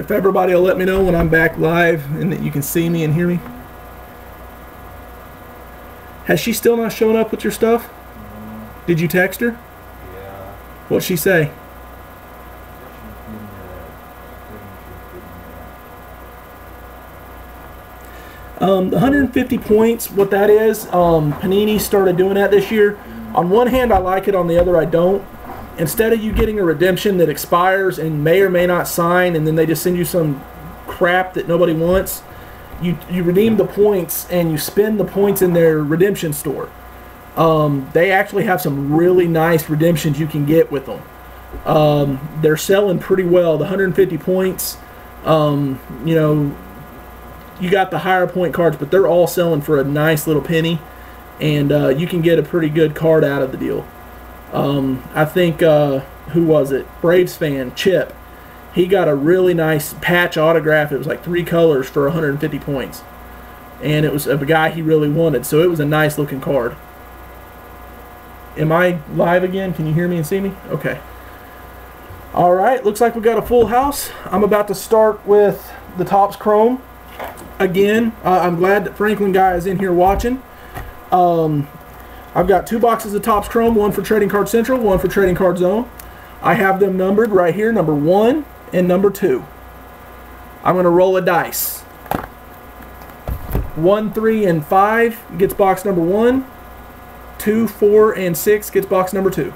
if everybody will let me know when I'm back live and that you can see me and hear me. Has she still not shown up with your stuff? Did you text her? Yeah. What'd she say? Um, the 150 points, what that is, um, Panini started doing that this year. On one hand, I like it. On the other, I don't. Instead of you getting a redemption that expires and may or may not sign, and then they just send you some crap that nobody wants, you you redeem the points and you spend the points in their redemption store. Um, they actually have some really nice redemptions you can get with them. Um, they're selling pretty well. The 150 points, um, you know, you got the higher point cards, but they're all selling for a nice little penny, and uh, you can get a pretty good card out of the deal. Um, I think uh, who was it? Braves fan Chip. He got a really nice patch autograph. It was like three colors for 150 points, and it was a guy he really wanted. So it was a nice looking card. Am I live again? Can you hear me and see me? Okay. All right, looks like we got a full house. I'm about to start with the Topps Chrome. Again, uh, I'm glad that Franklin guy is in here watching. Um, I've got two boxes of Topps Chrome, one for Trading Card Central, one for Trading Card Zone. I have them numbered right here, number one and number two. I'm going to roll a dice. One, three, and five gets box number one. Two, four, and six gets box number two.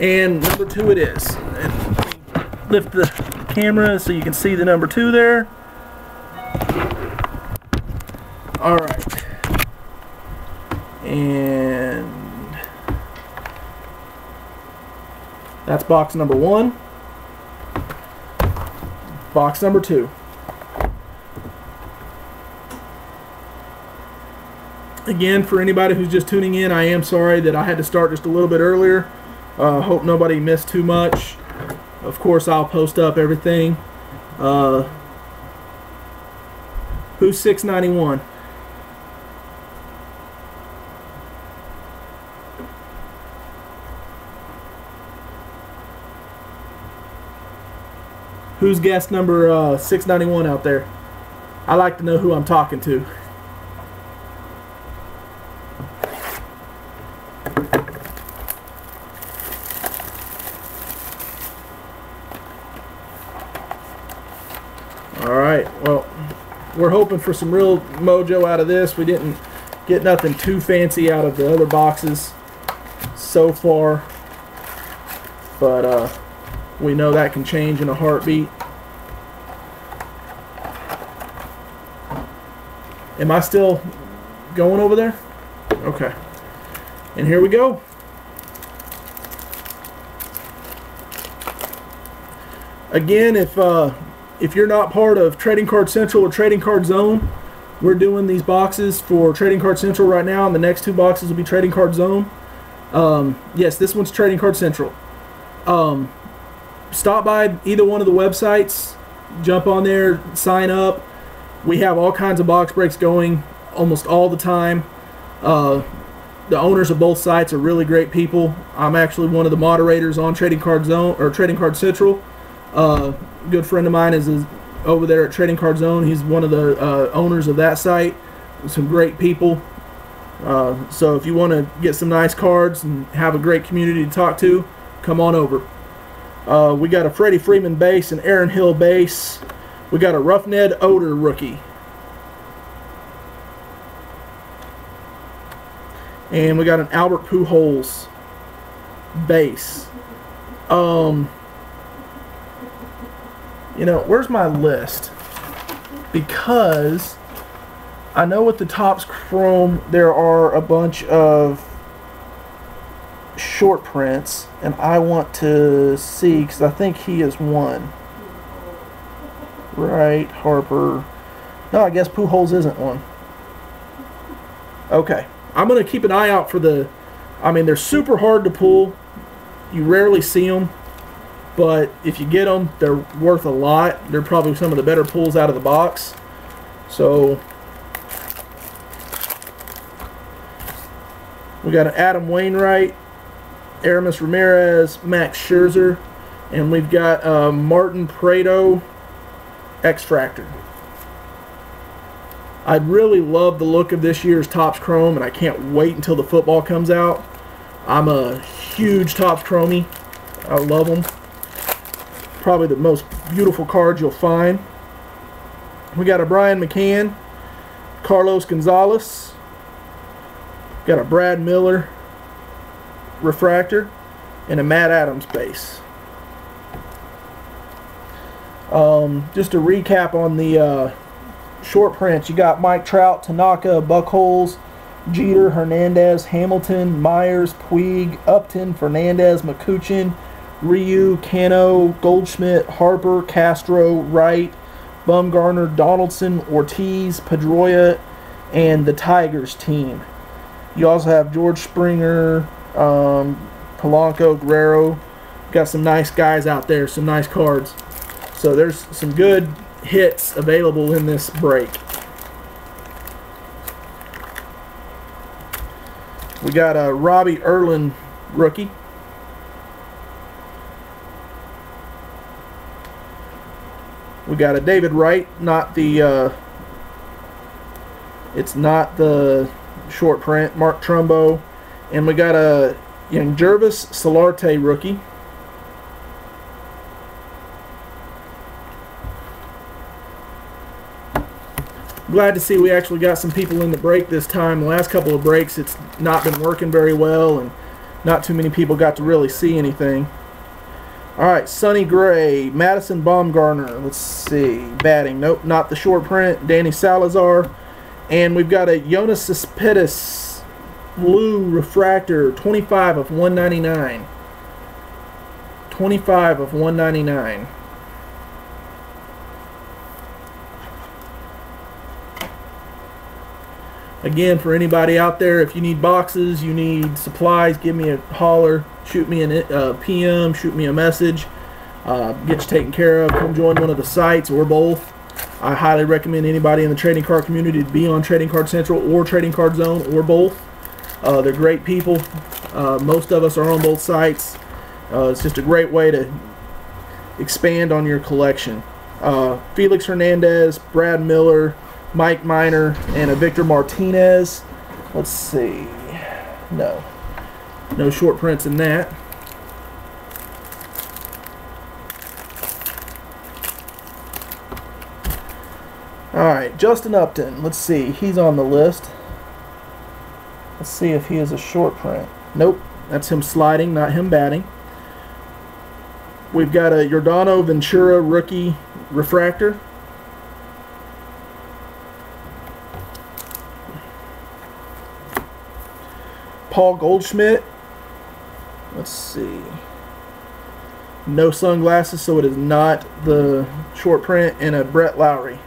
And number two it is. And lift the camera so you can see the number two there. All right. And that's box number one. Box number two. Again, for anybody who's just tuning in, I am sorry that I had to start just a little bit earlier. Uh, hope nobody missed too much. Of course, I'll post up everything. Uh, who's 691? Who's guest number uh, 691 out there? I like to know who I'm talking to. All right. Well, we're hoping for some real mojo out of this. We didn't get nothing too fancy out of the other boxes so far, but uh, we know that can change in a heartbeat. Am I still going over there? Okay. And here we go. Again, if uh, if you're not part of Trading Card Central or Trading Card Zone, we're doing these boxes for Trading Card Central right now, and the next two boxes will be Trading Card Zone. Um, yes, this one's Trading Card Central. Um, stop by either one of the websites, jump on there, sign up. We have all kinds of box breaks going almost all the time. Uh, the owners of both sites are really great people. I'm actually one of the moderators on Trading Card Zone or Trading Card Central. Uh, good friend of mine is, is over there at Trading Card Zone. He's one of the uh, owners of that site. Some great people. Uh, so if you want to get some nice cards and have a great community to talk to, come on over. Uh, we got a Freddie Freeman base, an Aaron Hill base. We got a Rougned Odor rookie. And we got an Albert Pujols base. Um, you know, where's my list? Because I know with the Topps Chrome there are a bunch of short prints, and I want to see because I think he is one. Right, Harper. No, I guess Pujols isn't one. Okay, I'm gonna keep an eye out for the. I mean, they're super hard to pull. You rarely see them, but if you get them, they're worth a lot. They're probably some of the better pulls out of the box. So we got an Adam Wainwright, Aramis Ramirez, Max Scherzer, And we've got uh, Martin Prado X-Fractor. I really love the look of this year's Topps Chrome, and I can't wait until the football comes out. I'm a huge Topps Chromie. I love them. Probably the most beautiful cards you'll find. We got a Brian McCann, Carlos Gonzalez, got a Brad Miller refractor, and a Matt Adams base. Um, just a recap on the uh, short prints. You got Mike Trout, Tanaka, Buchholz, Jeter, Hernandez, Hamilton, Myers, Puig, Upton, Fernandez, McCutchen, Ryu, Cano, Goldschmidt, Harper, Castro, Wright, Bumgarner, Donaldson, Ortiz, Pedroia, and the Tigers team. You also have George Springer, um, Polanco, Guerrero. Got some nice guys out there, some nice cards. So there's some good hits available in this break. We got a Robbie Erlin rookie. We got a David Wright, not the uh, it's not the short print, Mark Trumbo. And we got a young Jervis Solarte rookie. glad to see we actually got some people in the break this time. The last couple of breaks, it's not been working very well, and not too many people got to really see anything. All right, Sonny Gray, Madison Bumgarner. Let's see, batting. Nope, not the short print. Danny Salazar, and we've got a Yoenis Cespedes blue refractor, 25 of 199. 25 of 199. Again, for anybody out there, if you need boxes, you need supplies, give me a holler, shoot me a uh, PM, shoot me a message, uh, get you taken care of. Come join one of the sites or both. I highly recommend anybody in the trading card community to be on Trading Card Central or Trading Card Zone or both. Uh, they're great people. Uh, most of us are on both sites. Uh, it's just a great way to expand on your collection. Uh, Felix Hernandez, Brad Miller, Mike Minor, and a Victor Martinez. Let's see. No. No short prints in that. Alright, Justin Upton. Let's see. He's on the list. Let's see if he is a short print. Nope. That's him sliding, not him batting. We've got a Yordano Ventura rookie refractor. Paul Goldschmidt. Let's see. No sunglasses, so it is not the short print, and a Brett Lawrie.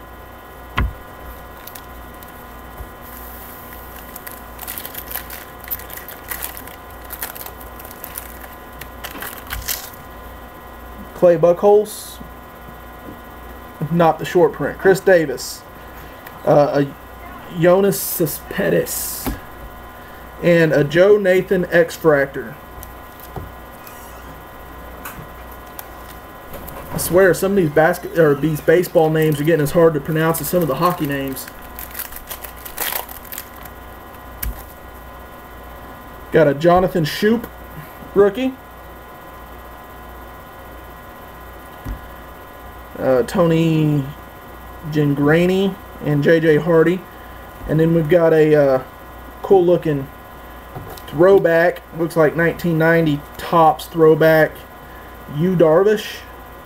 Clay Buchholz, not the short print. Chris Davis, uh, a Yoenis Cespedes and a Joe Nathan X-Fractor. I swear some of these basket or these baseball names are getting as hard to pronounce as some of the hockey names. Got a Jonathan Schoop rookie. Tony Cingrani and JJ Hardy. And then we've got a uh, cool looking throwback. Looks like 1990 Topps throwback. Yu Darvish,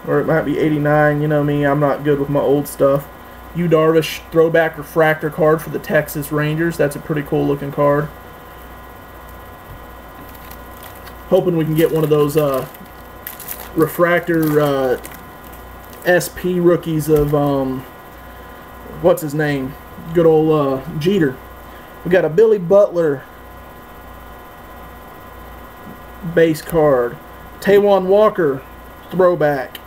or it might be 89. You know me, I'm not good with my old stuff. Yu Darvish throwback refractor card for the Texas Rangers. That's a pretty cool looking card. Hoping we can get one of those uh, refractor uh, SP rookies of um, what's his name? Good old uh, Jeter. We got a Billy Butler base card. Taijuan Walker, throwback,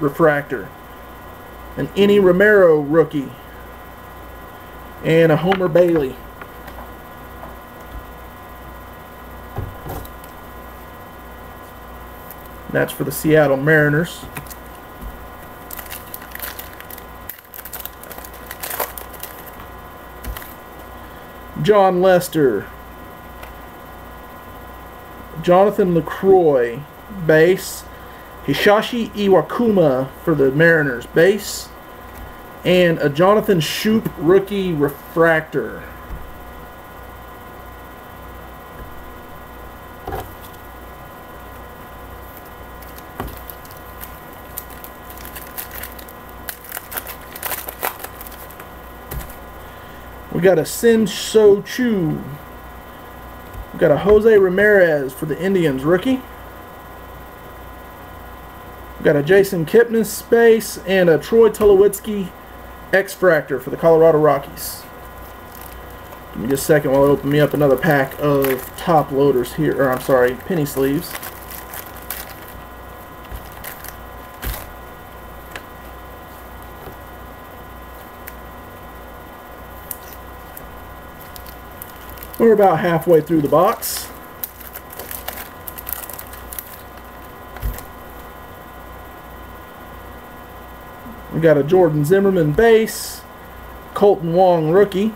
refractor. An Enny Romero rookie. And a Homer Bailey. That's for the Seattle Mariners. Jon Lester. Jonathan Lucroy, base. Hisashi Iwakuma for the Mariners, base. And a Jonathan Schoop rookie refractor. We got a Shin-Soo Choo. We got a Jose Ramirez for the Indians rookie. We got a Jason Kipnis space and a Troy Tulowitzki X-Fractor for the Colorado Rockies. Give me just a second while I open me up another pack of top loaders here, or I'm sorry, penny sleeves. We're about halfway through the box. We got a Jordan Zimmermann base, Kolten Wong rookie,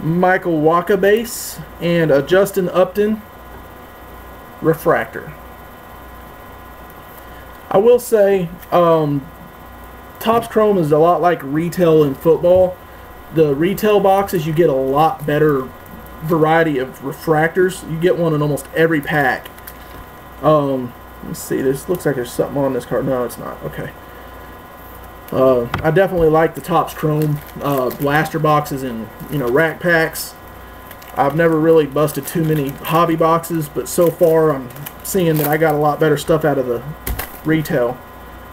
Michael Wacha base, and a Justin Upton refractor. I will say, um, Topps Chrome is a lot like retail in football the retail boxes, you get a lot better variety of refractors. You get one in almost every pack. Um, let's see. This looks like there's something on this card. No, it's not. Okay. Uh, I definitely like the Topps Chrome uh, blaster boxes and you know rack packs. I've never really busted too many hobby boxes, but so far I'm seeing that I got a lot better stuff out of the retail.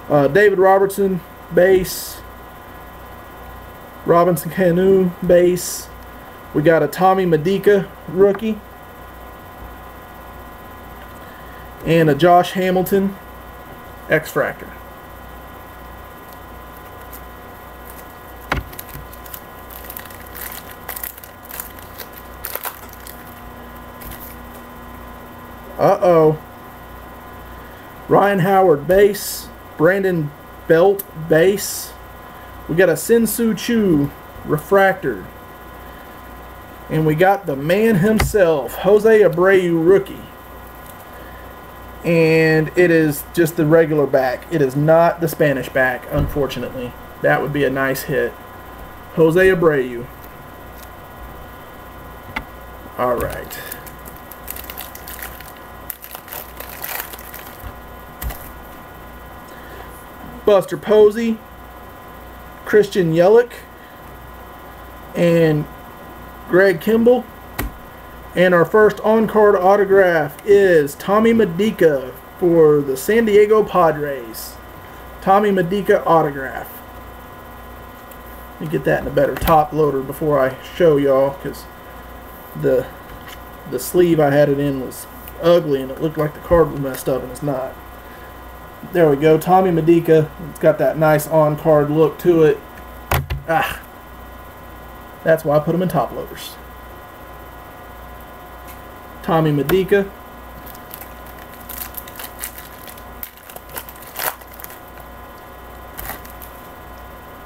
Uh, David Robertson base, Robinson Cano base. We got a Tommy Medica rookie. And a Josh Hamilton X-Fractor. Uh-oh. Ryan Howard base. Brandon Belt base. We got a Shin-Soo Choo refractor. And we got the man himself, Jose Abreu rookie. And it is just the regular back. It is not the Spanish back, unfortunately. That would be a nice hit. Jose Abreu. All right. Buster Posey, Christian Yelich and Greg Kimbrel. And our first on-card autograph is Tommy Medica for the San Diego Padres. Tommy Medica autograph. Let me get that in a better top loader before I show y'all because the the sleeve I had it in was ugly and it looked like the card was messed up and it's not. There we go. Tommy Medica. It's got that nice on-card look to it. Ah. That's why I put them in top loaders. Tommy Medica.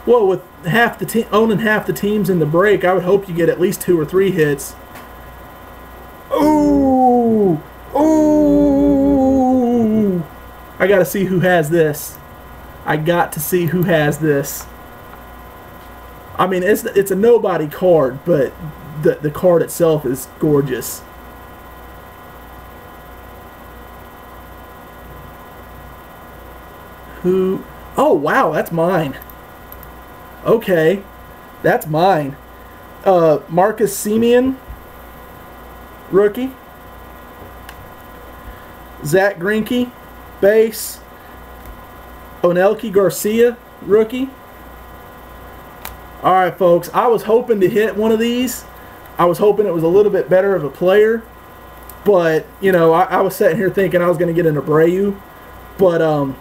Well, with half the te- owning half the teams in the break, I would hope you get at least two or three hits. See who has this. I got to see who has this. I mean, it's it's a nobody card, but the the card itself is gorgeous. Who? Oh wow, that's mine. Okay, that's mine. Uh, Marcus Semien, rookie. Zack Greinke, base. Onelki Garcia, rookie. All right, folks. I was hoping to hit one of these. I was hoping it was a little bit better of a player. But, you know, I, I was sitting here thinking I was going to get an Abreu. But, um,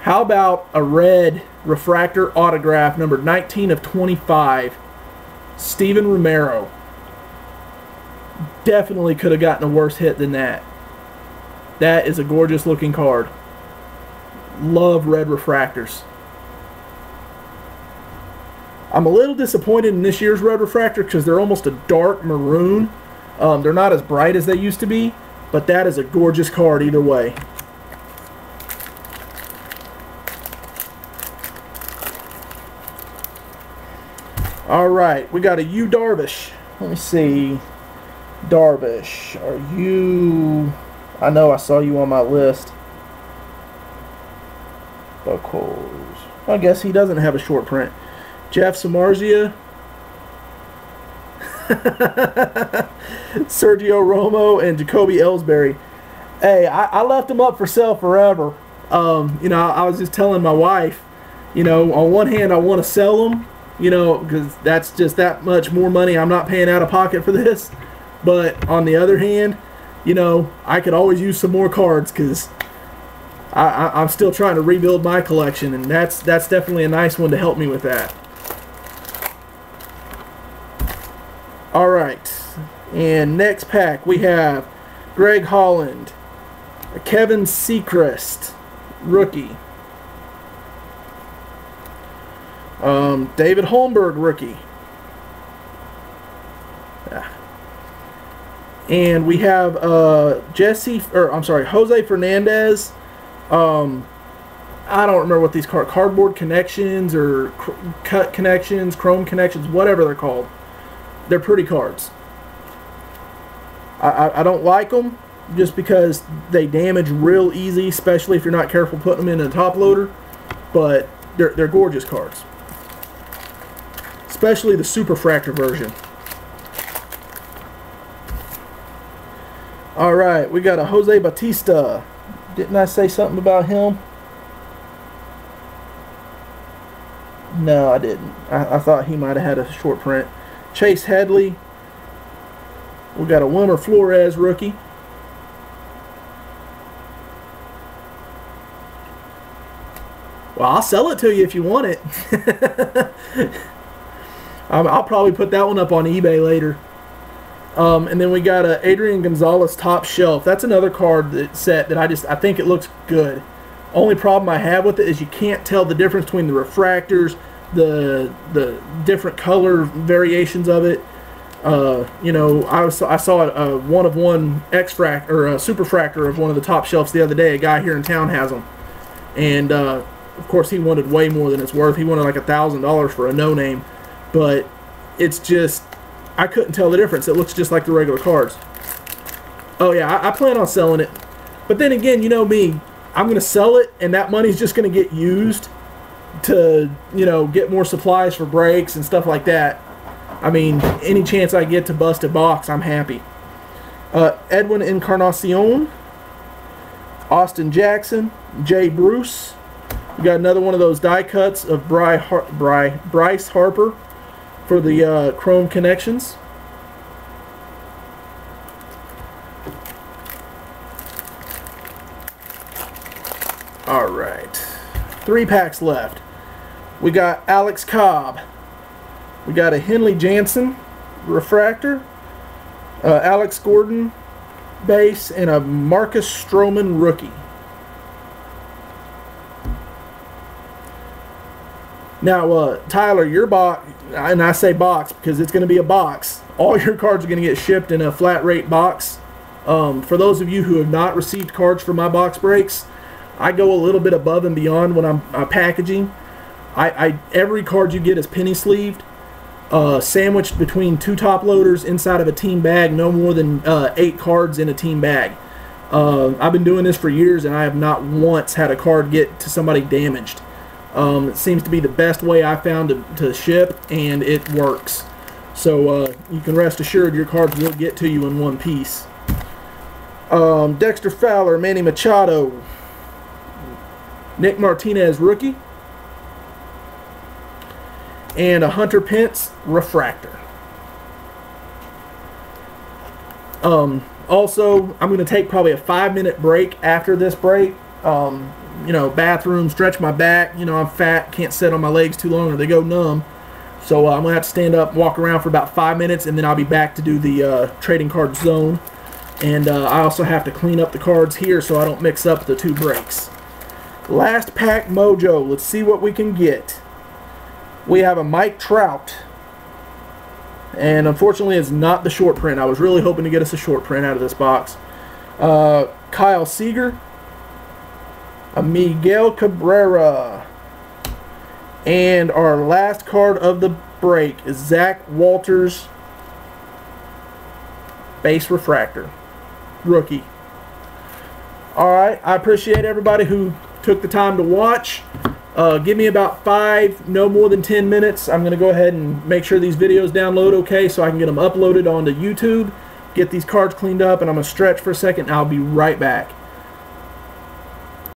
how about a red refractor autograph, number 19 of 25, Stefen Romero. definitely could have gotten a worse hit than that. That is a gorgeous looking card. Love red refractors. I'm a little disappointed in this year's red refractor because they're almost a dark maroon. Um, they're not as bright as they used to be, but that is a gorgeous card either way. All right, we got a Yu Darvish. Let me see. Darvish, are you... I know I saw you on my list. Buchholz. I guess he doesn't have a short print. Jeff Samardzija. Sergio Romo and Jacoby Ellsbury. Hey, I, I left them up for sale forever. Um, you know, I, I was just telling my wife, you know, on one hand, I want to sell them, you know, because that's just that much more money I'm not paying out of pocket for this. But on the other hand, you know, I could always use some more cards because I, am still trying to rebuild my collection, and that's that's definitely a nice one to help me with that. All right, and next pack we have Greg Holland, Kevin Siegrist, rookie. Um, David Holmberg, rookie. And we have uh, Jesse, or I'm sorry, Jose Fernandez. Um, I don't remember what these card cardboard connections or cut connections, chrome connections, whatever they're called. They're pretty cards. I, I, I don't like them just because they damage real easy, especially if you're not careful putting them in a top loader. But they're, they're gorgeous cards. Especially the Superfractor version. All right, we got a Jose Bautista. Didn't I say something about him? No, I didn't. I, I thought he might have had a short print. Chase Headley. We got a Wilmer Flores rookie. Well, I'll sell it to you if you want it. I'll probably put that one up on eBay later. Um, and then we got a Adrian Gonzalez top shelf. That's another card that set that I just I think it looks good. Only problem I have with it is you can't tell the difference between the refractors, the the different color variations of it. Uh, you know, I was I saw a, a one of one X or a super fractor of one of the top shelves the other day. A guy here in town has them, and uh, of course he wanted way more than it's worth. He wanted like a thousand dollars for a no name, but it's just I couldn't tell the difference. It looks just like the regular cards. Oh yeah, I, I plan on selling it. But then again, you know me, I'm going to sell it and that money's just going to get used to, you know, get more supplies for breaks and stuff like that. I mean, any chance I get to bust a box, I'm happy. Uh, Edwin Encarnacion, Austin Jackson, Jay Bruce. We got another one of those die cuts of Bry Har Bry, Bryce Harper for the uh, Chrome connections. All right, three packs left. We got Alex Cobb. We got a Kenley Jansen refractor, uh, Alex Gordon base, and a Marcus Stroman rookie. Now, uh, Tyler, your box, and I say box because it's going to be a box. All your cards are going to get shipped in a flat rate box. Um, for those of you who have not received cards for my box breaks, I go a little bit above and beyond when I'm uh, packaging. I, I, every card you get is penny sleeved, uh, sandwiched between two top loaders inside of a team bag. No more than uh, eight cards in a team bag. Uh, I've been doing this for years, and I have not once had a card get to somebody damaged. Um, it seems to be the best way I found to, to ship, and it works. So uh, you can rest assured your cards will get to you in one piece. Um, Dexter Fowler, Manny Machado, Nick Martinez, rookie, and a Hunter Pence refractor. Um, also, I'm going to take probably a five minute break after this break. Um, you know, bathroom, stretch my back. You know, I'm fat, can't sit on my legs too long or they go numb. So uh, I'm going to have to stand up, walk around for about five minutes, and then I'll be back to do the uh, trading card zone. And uh, I also have to clean up the cards here so I don't mix up the two breaks. Last pack mojo. Let's see what we can get. We have a Mike Trout. And unfortunately, it's not the short print. I was really hoping to get us a short print out of this box. Uh, Kyle Seager. A Miguel Cabrera. And our last card of the break is Zach Walters base refractor rookie. All right, I appreciate everybody who took the time to watch. Uh, give me about five, no more than 10 minutes. I'm going to go ahead and make sure these videos download okay so I can get them uploaded onto YouTube, get these cards cleaned up, and I'm going to stretch for a second, I'll be right back.